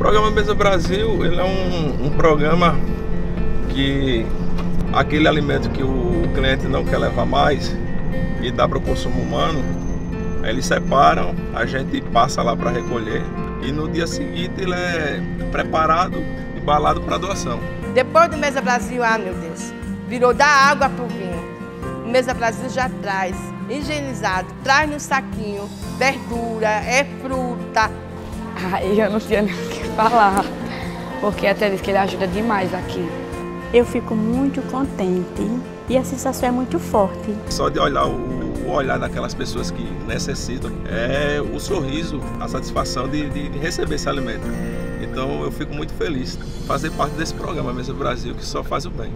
programa Mesa Brasil ele é um, um programa que aquele alimento que o cliente não quer levar mais e dá para o consumo humano, eles separam, a gente passa lá para recolher e no dia seguinte ele é preparado, embalado para doação. Depois do Mesa Brasil, ah meu Deus, virou da água para o vinho. O Mesa Brasil já traz higienizado, traz no saquinho verdura, é fruta. Ai, eu não tinha nem o que falar, porque até diz que ele ajuda demais aqui. Eu fico muito contente e a sensação é muito forte. Só de olhar o, olhar daquelas pessoas que necessitam, é o sorriso, a satisfação de, de, de receber esse alimento. Então eu fico muito feliz de fazer parte desse programa Mesa Brasil, que só faz o bem.